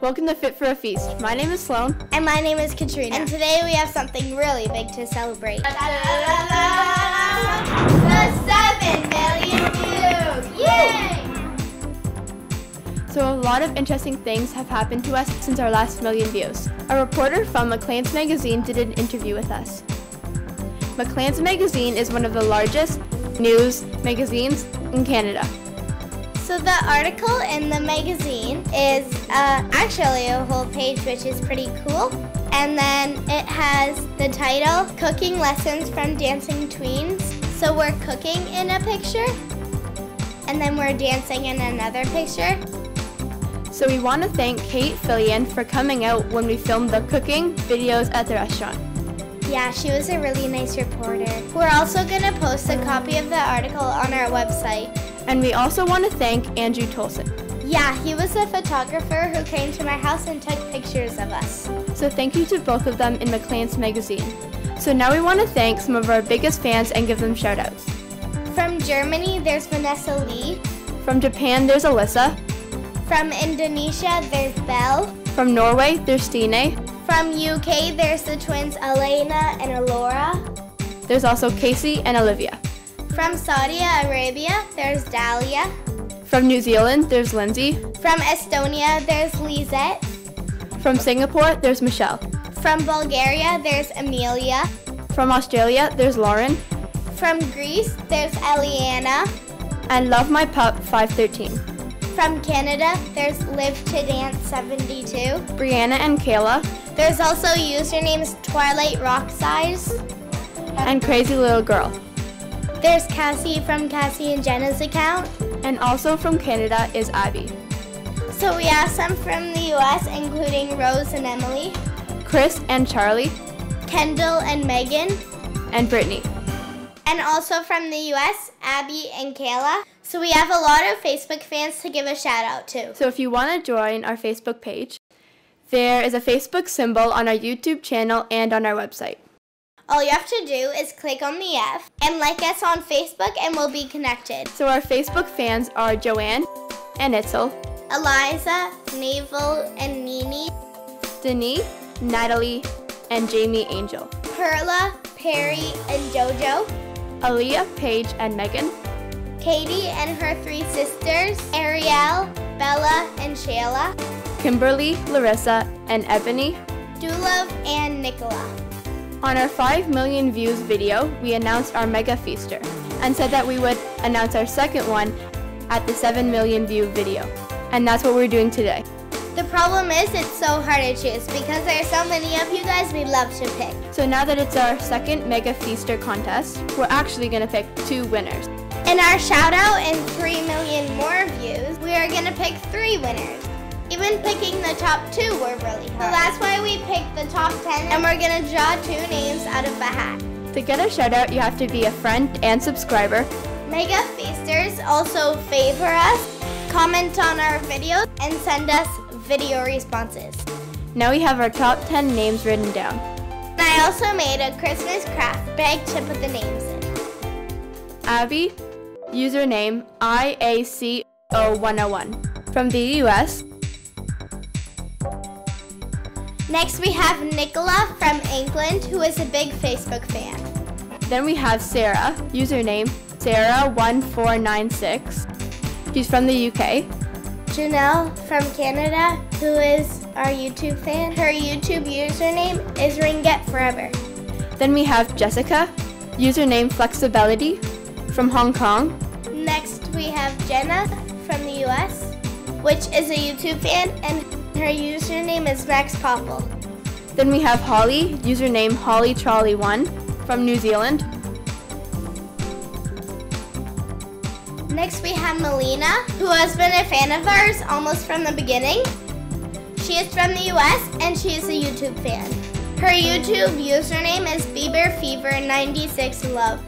Welcome to Fit for a Feast. My name is Sloane. And my name is Katrina. And today we have something really big to celebrate. The 7 million views! Yay! So a lot of interesting things have happened to us since our last million views. A reporter from Maclean's magazine did an interview with us. Maclean's magazine is one of the largest news magazines in Canada. So the article in the magazine is uh, actually a whole page, which is pretty cool. And then it has the title, Cooking Lessons from Dancing Tweens. So we're cooking in a picture, and then we're dancing in another picture. So we want to thank Kate Fillion for coming out when we filmed the cooking videos at the restaurant. Yeah, she was a really nice reporter. We're also going to post a copy of the article on our website. And we also want to thank Andrew Tolson. Yeah, he was a photographer who came to my house and took pictures of us. So thank you to both of them in Maclean's magazine. So now we want to thank some of our biggest fans and give them shout outs. From Germany, there's Vanessa Lee. From Japan, there's Alyssa. From Indonesia, there's Belle. From Norway, there's Stine. From UK, there's the twins Elena and Alora. There's also Casey and Olivia. From Saudi Arabia, there's Dahlia. From New Zealand, there's Lindsay. From Estonia, there's Lisette. From Singapore, there's Michelle. From Bulgaria, there's Amelia. From Australia, there's Lauren. From Greece, there's Eliana. And Love My Pup 513. From Canada, there's Live to Dance 72. Brianna and Kayla. There's also usernames Twilight Rock Size. And Crazy Little Girl. There's Cassie from Cassie and Jenna's account. And also from Canada is Abby. So we have some from the US, including Rose and Emily, Chris and Charlie, Kendall and Megan, and Brittany. And also from the US, Abby and Kayla. So we have a lot of Facebook fans to give a shout out to. So if you want to join our Facebook page, there is a Facebook symbol on our YouTube channel and on our website. All you have to do is click on the F and like us on Facebook and we'll be connected. So our Facebook fans are Joanne and Itzel, Eliza, Navel and Nini, Denise, Natalie, and Jamie Angel, Perla, Perry, and Jojo, Aaliyah, Paige, and Megan, Katie and her three sisters, Ariel, Bella, and Shayla, Kimberly, Larissa, and Ebony, Dulav, and Nicola. On our 5 million views video, we announced our Mega Feaster and said that we would announce our second one at the 7 million view video. And that's what we're doing today. The problem is it's so hard to choose because there are so many of you guys we'd love to pick. So now that it's our second Mega Feaster contest, we're actually going to pick two winners. In our shout out and 3 million more views, we are going to pick three winners. Even picking the top two were really hard. So that's why we picked the top 10 and we're gonna draw two names out of a hat. To get a shout out, you have to be a friend and subscriber. Mega Feasters also favor us, comment on our videos, and send us video responses. Now we have our top 10 names written down. And I also made a Christmas craft bag to put the names in. Abby, username IACO101. From the US, Next, we have Nicola from England, who is a big Facebook fan. Then we have Sarah, username Sarah1496. She's from the UK. Janelle from Canada, who is our YouTube fan. Her YouTube username is Ringgit Forever. Then we have Jessica, username Flexibility, from Hong Kong. Next, we have Jenna from the US, which is a YouTube fan, and her username is Max Popple. Then we have Holly, username Holly Trolley one from New Zealand. Next we have Melina, who has been a fan of ours almost from the beginning. She is from the US and she is a YouTube fan. Her YouTube username is BieberFever96Love.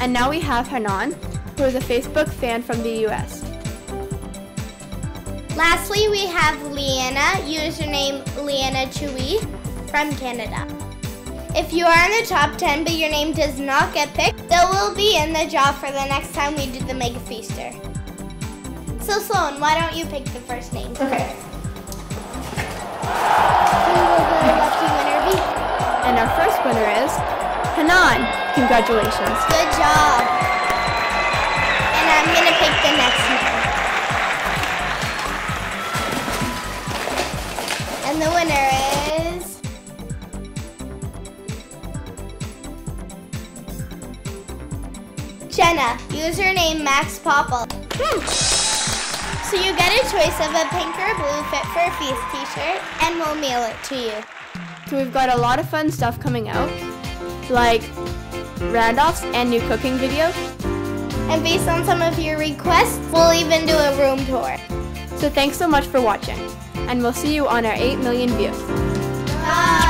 And now we have Hanan, who is a Facebook fan from the US. Lastly, we have Leanna, username Leanna Chui from Canada. If you are in the top 10 but your name does not get picked, they will be in the draw for the next time we do the Mega Feaster. So Sloane, why don't you pick the first name? Okay. Who will the lucky winner be? And our first winner is Hanan. Congratulations. Good job. And I'm gonna pick the next one. And the winner is Jenna, username Max Popple. Hmm. So you get a choice of a pink or blue Fit for a Feast t-shirt and we'll mail it to you. So we've got a lot of fun stuff coming out, like Randolph's and new cooking videos. And based on some of your requests, we'll even do a room tour. So thanks so much for watching, and we'll see you on our 8 million views. Bye!